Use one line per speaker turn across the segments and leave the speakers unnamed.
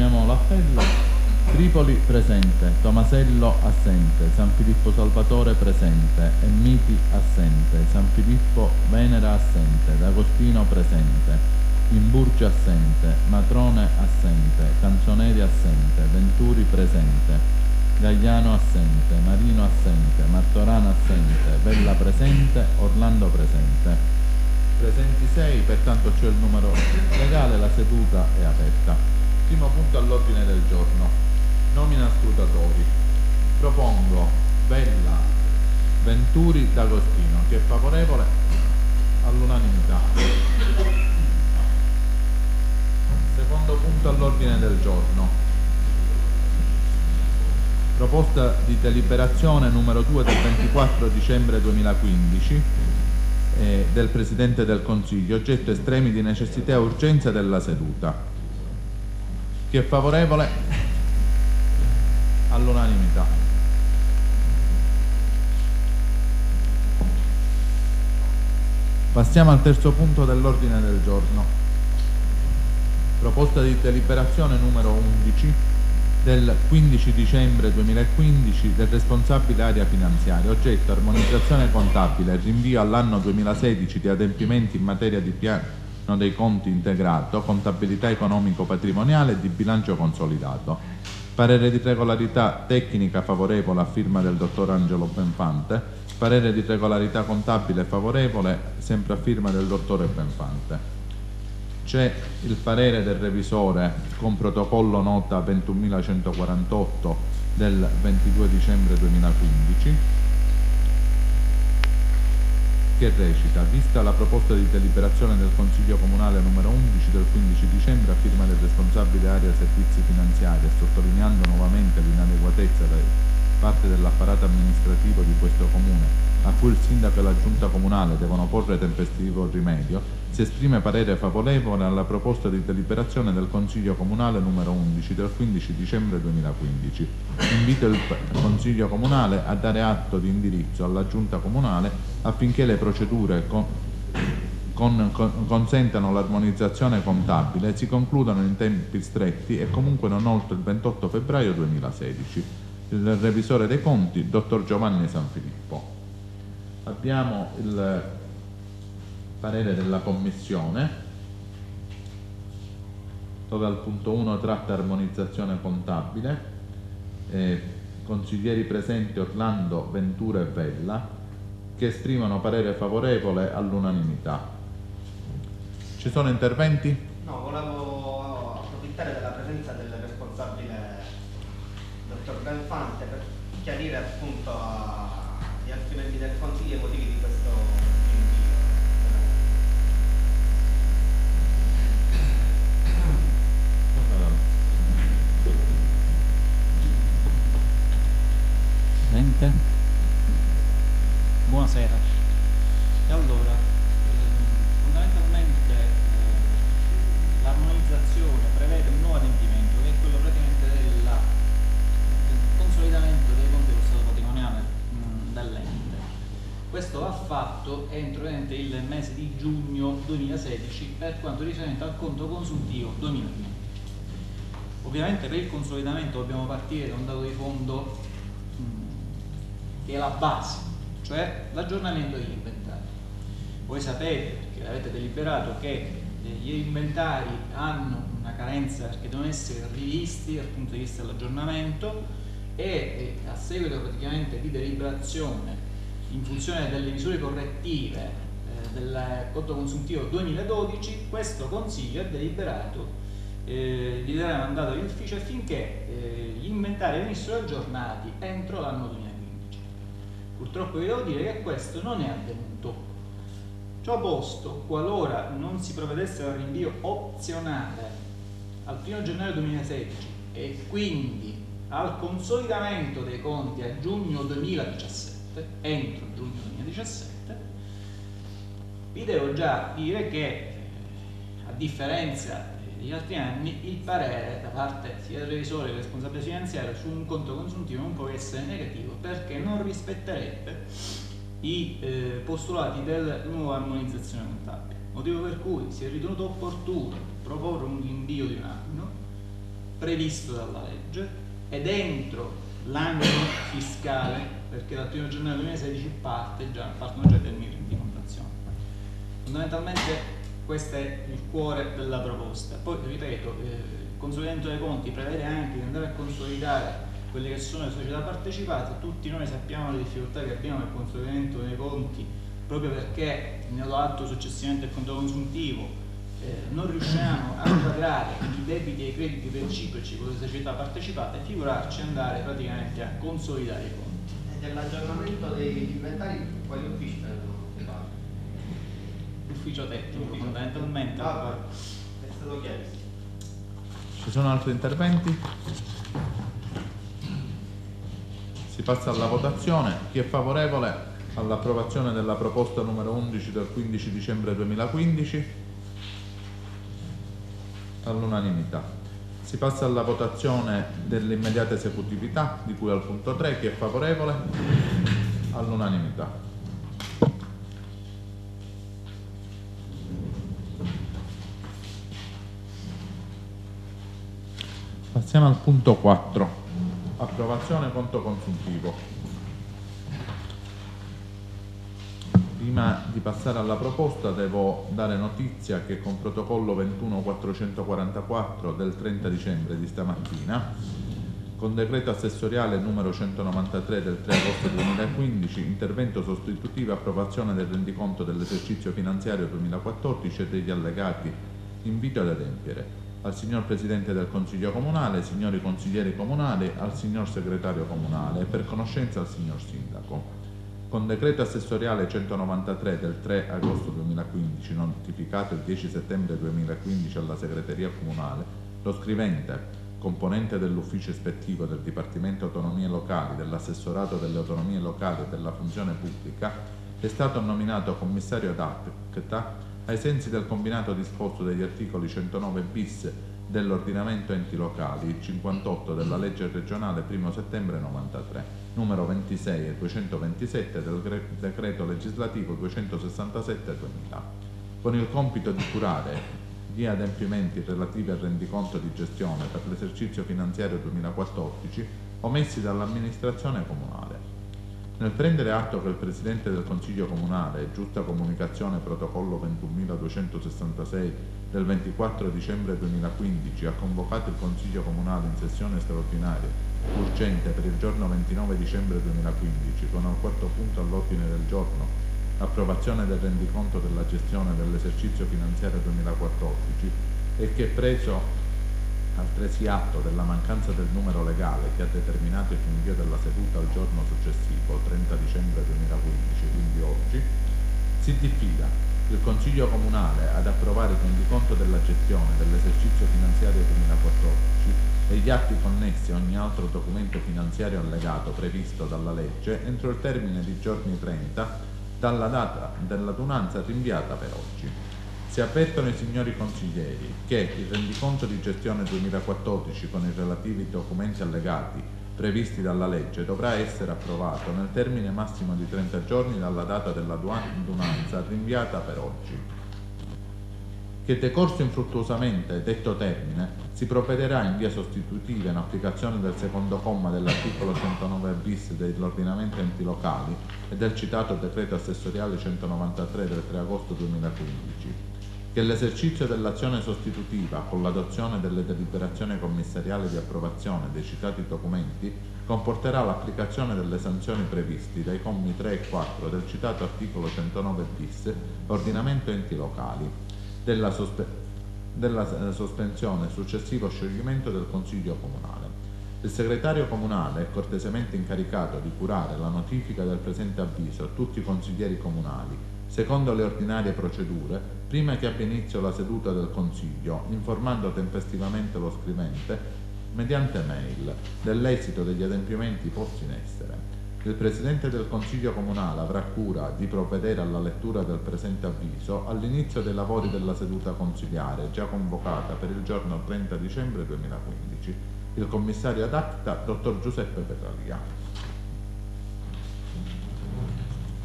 Chiamiamo l'appello. Tripoli presente, Tomasello assente, San Filippo Salvatore presente, Emmiti assente, San Filippo Venera assente, D'Agostino presente, Imburci assente, Matrone assente, Canzoneri assente, Venturi presente, Gagliano assente, Marino assente, Martorano assente, Vella presente, Orlando presente. Presenti 6, pertanto c'è il numero legale, la seduta è aperta. Primo punto all'ordine del giorno nomina scrutatori. Propongo Bella Venturi D'Agostino. Chi è favorevole? All'unanimità. Secondo punto all'ordine del giorno. Proposta di deliberazione numero 2 del 24 dicembre 2015 eh, del Presidente del Consiglio, oggetto estremi di necessità e urgenza della seduta. Chi è favorevole? all'unanimità. Passiamo al terzo punto dell'ordine del giorno. Proposta di deliberazione numero 11 del 15 dicembre 2015 del responsabile area finanziaria, oggetto armonizzazione contabile, rinvio all'anno 2016 di adempimenti in materia di piano dei conti integrato, contabilità economico-patrimoniale e di bilancio consolidato Parere di regolarità tecnica favorevole a firma del dottor Angelo Benfante. Parere di regolarità contabile favorevole sempre a firma del dottore Benfante. C'è il parere del revisore con protocollo nota 21.148 del 22 dicembre 2015 che recita, vista la proposta di deliberazione del Consiglio Comunale numero 11 del 15 dicembre a firma del responsabile area servizi finanziari e sottolineando nuovamente l'inadeguatezza da parte dell'apparato amministrativo di questo Comune a cui il Sindaco e la Giunta Comunale devono porre tempestivo rimedio, si esprime parere favorevole alla proposta di deliberazione del Consiglio Comunale numero 11 del 15 dicembre 2015. Invito il Consiglio Comunale a dare atto di indirizzo alla Giunta Comunale affinché le procedure con, con, con, consentano l'armonizzazione contabile si concludano in tempi stretti e comunque non oltre il 28 febbraio 2016. Il revisore dei conti, dottor Giovanni Sanfilippo. Abbiamo il parere della Commissione dove al punto 1 tratta armonizzazione contabile, eh, consiglieri presenti Orlando, Ventura e Vella, che esprimono parere favorevole all'unanimità. Ci sono interventi?
No, volevo approfittare della presenza del responsabile dottor Benfante per chiarire appunto agli altri membri del Consiglio i motivi di questo
Presidente. Buonasera. E allora, eh, fondamentalmente eh, l'armonizzazione prevede un nuovo adempimento che è quello praticamente del consolidamento dei conti dello Stato patrimoniale mh, dell'ente. Questo va fatto entro il mese di giugno 2016 per quanto riferente al conto consultivo 2015. Ovviamente per il consolidamento dobbiamo partire da un dato di fondo che è la base, cioè l'aggiornamento degli inventari. Voi sapete, perché avete deliberato, che eh, gli inventari hanno una carenza perché devono essere rivisti dal punto di vista dell'aggiornamento e a seguito praticamente di deliberazione in funzione delle misure correttive eh, del conto consuntivo 2012 questo Consiglio ha deliberato eh, di dare mandato agli uffici affinché eh, gli inventari venissero aggiornati entro l'anno 2012 Purtroppo vi devo dire che questo non è avvenuto. Ciò posto, qualora non si provvedesse al rinvio opzionale al 1 gennaio 2016 e quindi al consolidamento dei conti a giugno 2017, entro giugno 2017, vi devo già dire che a differenza degli altri anni il parere da parte sia del revisore che del responsabile finanziario su un conto consuntivo non può essere negativo perché non rispetterebbe i eh, postulati della nuova armonizzazione contabile, motivo per cui si è ritenuto opportuno proporre un rinvio di un anno previsto dalla legge ed entro l'anno fiscale, perché dal 1 gennaio 2016 parte già, partono già i termini. Fondamentalmente questo è il cuore della proposta. Poi, ripeto, eh, il consolidamento dei conti prevede anche di andare a consolidare quelle che sono le società partecipate, tutti noi sappiamo le difficoltà che abbiamo nel consolidamento dei conti proprio perché nell'atto successivamente al conto consuntivo eh, non riusciamo a quadrare i debiti e i crediti reciproci con le società partecipate, figurarci andare praticamente a consolidare i conti.
E dell'aggiornamento degli inventari quali uffici prendono?
Ufficio tecnico, fondamentalmente. Ah,
è stato chiesto.
Ci sono altri interventi? Si passa alla votazione. Chi è favorevole all'approvazione della proposta numero 11 del 15 dicembre 2015? All'unanimità. Si passa alla votazione dell'immediata esecutività di cui al punto 3. Chi è favorevole? All'unanimità. Passiamo al punto 4. Approvazione conto consuntivo. Prima di passare alla proposta devo dare notizia che con protocollo 21444 del 30 dicembre di stamattina, con decreto assessoriale numero 193 del 3 agosto 2015, intervento sostitutivo approvazione del rendiconto dell'esercizio finanziario 2014 e degli allegati, invito ad adempiere al signor Presidente del Consiglio Comunale, signori consiglieri comunali, al signor Segretario Comunale e per conoscenza al signor Sindaco. Con decreto assessoriale 193 del 3 agosto 2015, notificato il 10 settembre 2015 alla Segreteria Comunale, lo scrivente, componente dell'ufficio ispettivo del Dipartimento Autonomie Locali, dell'assessorato delle autonomie locali e della funzione pubblica, è stato nominato commissario ad acta ai sensi del combinato disposto degli articoli 109 bis dell'ordinamento enti locali, 58 della legge regionale 1 settembre 93, numero 26 e 227 del decreto legislativo 267 2000, con il compito di curare gli adempimenti relativi al rendiconto di gestione per l'esercizio finanziario 2014 omessi dall'amministrazione comunale nel prendere atto che il Presidente del Consiglio Comunale, giusta comunicazione protocollo 21.266 del 24 dicembre 2015, ha convocato il Consiglio Comunale in sessione straordinaria urgente per il giorno 29 dicembre 2015 con al quarto punto all'ordine del giorno approvazione del rendiconto della gestione dell'esercizio finanziario 2014 e che preso altresì atto della mancanza del numero legale che ha determinato il rinvio della seduta al giorno successivo, 30 dicembre 2015, quindi oggi, si diffida il Consiglio Comunale ad approvare il rendiconto della gestione dell'esercizio finanziario 2014 e gli atti connessi a ogni altro documento finanziario allegato previsto dalla legge entro il termine di giorni 30 dalla data dell'adunanza rinviata per oggi. Si avvertono i signori consiglieri che il rendiconto di gestione 2014 con i relativi documenti allegati previsti dalla legge dovrà essere approvato nel termine massimo di 30 giorni dalla data dell'adunanza rinviata per oggi. Che decorso infruttuosamente detto termine, si provvederà in via sostitutiva in applicazione del secondo comma dell'articolo 109 bis dell'ordinamento enti locali e del citato decreto assessoriale 193 del 3 agosto 2015 che l'esercizio dell'azione sostitutiva con l'adozione delle deliberazioni commissariali di approvazione dei citati documenti comporterà l'applicazione delle sanzioni previste dai commi 3 e 4 del citato articolo 109 bis Ordinamento enti locali della, sospe della eh, sospensione e successivo scioglimento del Consiglio Comunale. Il segretario comunale è cortesemente incaricato di curare la notifica del presente avviso a tutti i consiglieri comunali, secondo le ordinarie procedure, prima che abbia inizio la seduta del Consiglio, informando tempestivamente lo scrivente mediante mail dell'esito degli adempimenti posti in essere. Il Presidente del Consiglio Comunale avrà cura di provvedere alla lettura del presente avviso all'inizio dei lavori della seduta consiliare già convocata per il giorno 30 dicembre 2015. Il commissario ad acta, dottor Giuseppe Perralia.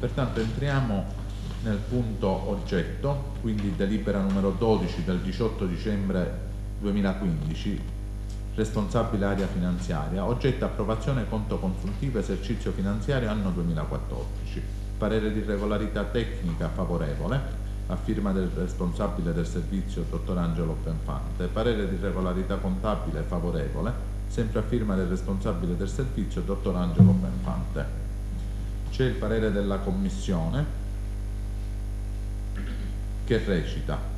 Pertanto entriamo nel punto oggetto, quindi delibera numero 12 del 18 dicembre 2015, responsabile area finanziaria, oggetto approvazione conto consultivo esercizio finanziario anno 2014. Parere di regolarità tecnica favorevole a firma del responsabile del servizio, dottor Angelo Benfante. Parere di regolarità contabile favorevole, sempre a firma del responsabile del servizio, dottor Angelo Benfante. C'è il parere della Commissione che recita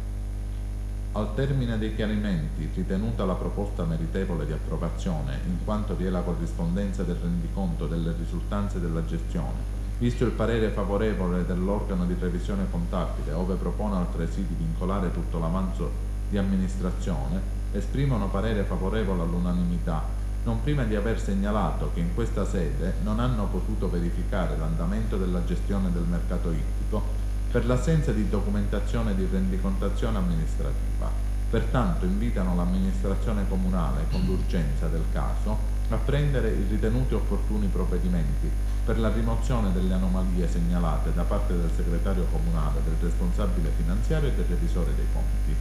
al termine dei chiarimenti, ritenuta la proposta meritevole di approvazione, in quanto vi è la corrispondenza del rendiconto delle risultanze della gestione, visto il parere favorevole dell'organo di revisione contabile, ove propone altresì di vincolare tutto l'avanzo di amministrazione, esprimono parere favorevole all'unanimità, non prima di aver segnalato che in questa sede non hanno potuto verificare l'andamento della gestione del mercato ittico per l'assenza di documentazione di rendicontazione amministrativa. Pertanto invitano l'amministrazione comunale, con l'urgenza del caso, a prendere i ritenuti opportuni provvedimenti per la rimozione delle anomalie segnalate da parte del segretario comunale, del responsabile finanziario e del revisore dei conti.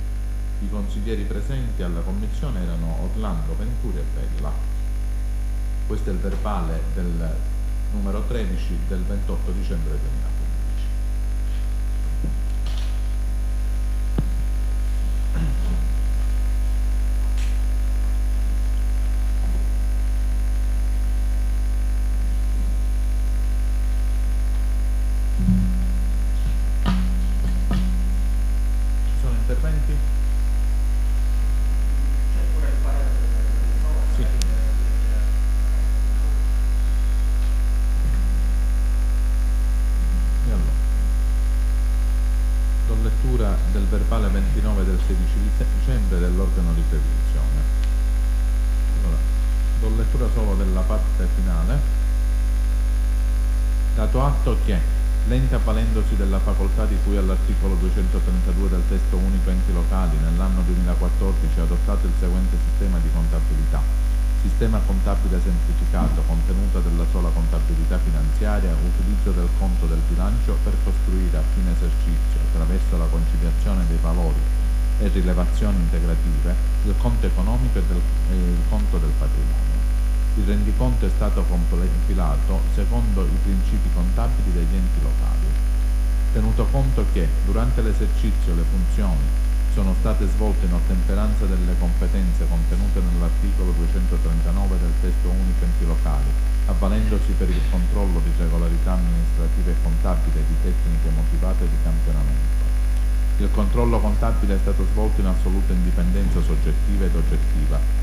I consiglieri presenti alla commissione erano Orlando, Venturi e Bella. Questo è il verbale del numero 13 del 28 dicembre 2000. dato atto che, lenta avvalendosi della facoltà di cui all'articolo 232 del testo unico enti locali, nell'anno 2014 ha adottato il seguente sistema di contabilità. Sistema contabile semplificato, contenuta della sola contabilità finanziaria, utilizzo del conto del bilancio per costruire a fine esercizio, attraverso la conciliazione dei valori e rilevazioni integrative, il conto economico e del, e il conto del patrimonio. Il rendiconto è stato compilato secondo i principi contabili degli enti locali. Tenuto conto che durante l'esercizio le funzioni sono state svolte in ottemperanza delle competenze contenute nell'articolo 239 del testo unico enti locali, avvalendosi per il controllo di regolarità amministrativa e contabile di tecniche motivate di campionamento. Il controllo contabile è stato svolto in assoluta indipendenza soggettiva ed oggettiva,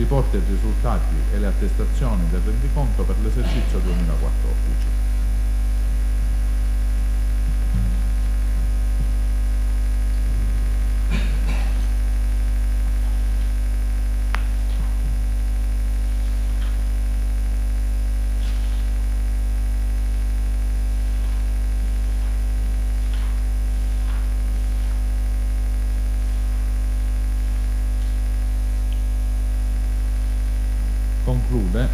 Riporta i risultati e le attestazioni del rendiconto per l'esercizio 2014. Conclude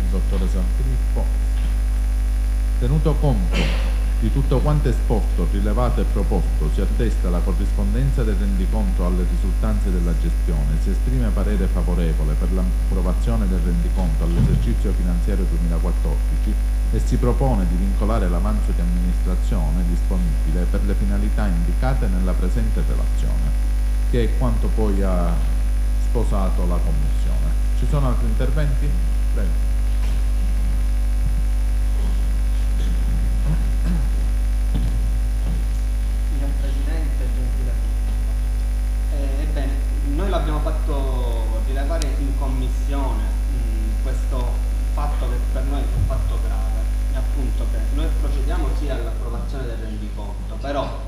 il dottore San Filippo tenuto conto di tutto quanto esposto, rilevato e proposto si attesta la corrispondenza del rendiconto alle risultanze della gestione, si esprime parere favorevole per l'approvazione del rendiconto all'esercizio finanziario 2014 e si propone di vincolare l'avanzo di amministrazione disponibile per le finalità indicate nella presente relazione, che è quanto poi ha sposato la Commissione. Ci sono altri interventi? Prego.
Signor Presidente, gentile eh, Ebbene, noi l'abbiamo fatto rilevare in Commissione mh, questo fatto che per noi è un fatto grave, e appunto che noi procediamo sì all'approvazione del rendiconto, però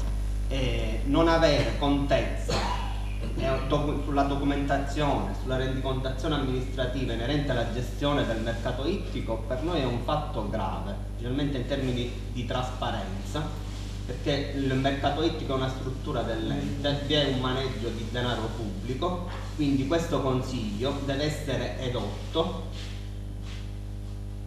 eh, non avere contezza sulla documentazione, sulla rendicontazione amministrativa inerente alla gestione del mercato ittico per noi è un fatto grave, specialmente in termini di trasparenza, perché il mercato ittico è una struttura dell'ente, vi è un maneggio di denaro pubblico, quindi questo consiglio deve essere edotto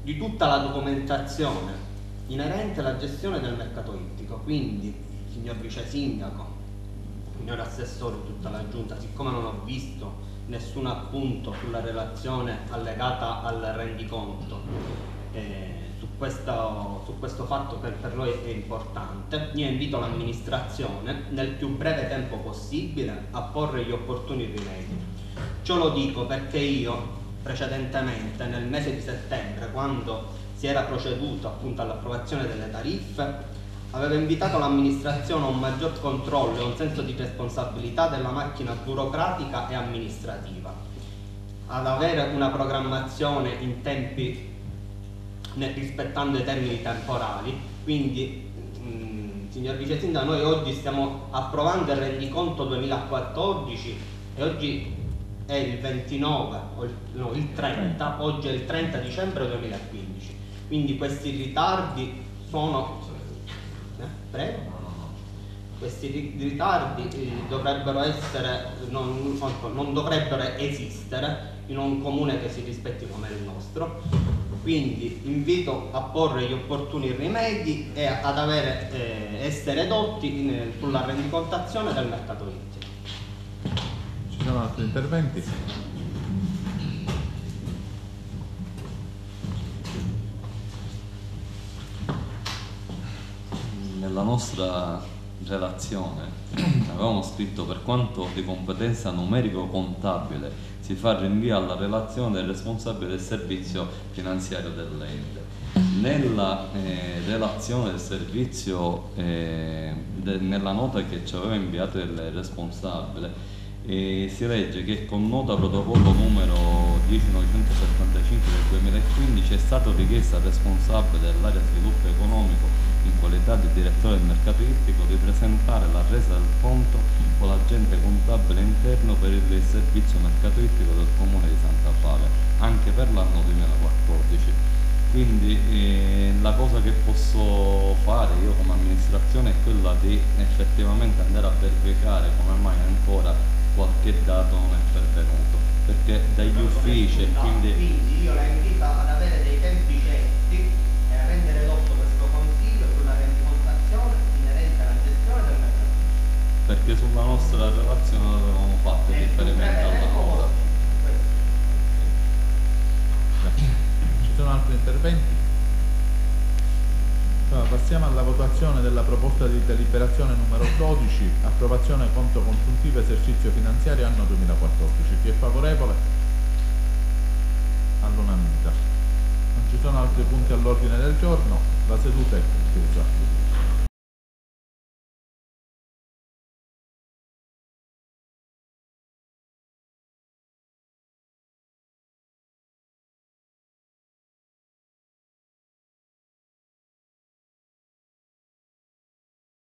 di tutta la documentazione inerente alla gestione del mercato ittico, quindi signor vice sindaco, signor assessore e tutta la giunta, siccome non ho visto nessun appunto sulla relazione allegata al rendiconto eh, su, questo, su, questo, fatto che per noi è importante, io invito l'amministrazione nel più breve tempo possibile a porre gli opportuni rimedi. Ciò lo dico perché io precedentemente nel mese di settembre quando si era proceduto appunto all'approvazione delle tariffe aveva invitato l'amministrazione a un maggior controllo e un senso di responsabilità della macchina burocratica e amministrativa, ad avere una programmazione in tempi rispettando i termini temporali, quindi mh, mm, signor Vice Sindaco noi oggi stiamo approvando il rendiconto 2014 e oggi è il 29, no il 30, oggi è il 30 dicembre 2015, quindi questi ritardi sono Prego. Questi ritardi eh, dovrebbero essere, non, non dovrebbero esistere in un comune che si rispetti come il nostro. Quindi invito a porre gli opportuni rimedi e ad avere, eh, essere edotti in, sulla rendicontazione del mercato intimo.
Ci sono altri interventi?
Nella nostra relazione avevamo scritto per quanto di competenza numerico-contabile si fa rinvio alla relazione del responsabile del servizio finanziario dell'ente. Nella eh, relazione del servizio, eh, de, nella nota che ci aveva inviato il responsabile, eh, si legge che con nota protocollo numero 10975 del 2015 è stato richiesto al responsabile dell'area sviluppo economico in qualità di direttore del mercato ittico di presentare la resa del conto con l'agente contabile interno per il servizio mercato ittico del comune di Santa Fave anche per l'anno 2014 quindi eh, la cosa che posso fare io come amministrazione è quella di effettivamente andare a verificare come mai ancora qualche dato non è pervenuto perché dagli uffici quindi...
quindi io la invito ad avere dei tempi certi e a rendere l'opera
perché sulla nostra relazione avevamo fatto riferimento alla cosa.
Ci sono altri interventi? Allora, passiamo alla votazione della proposta di deliberazione numero 12, approvazione conto consuntivo esercizio finanziario anno 2014. Chi è favorevole? All'unanimità. Non ci sono altri punti all'ordine del giorno, la seduta è chiusa.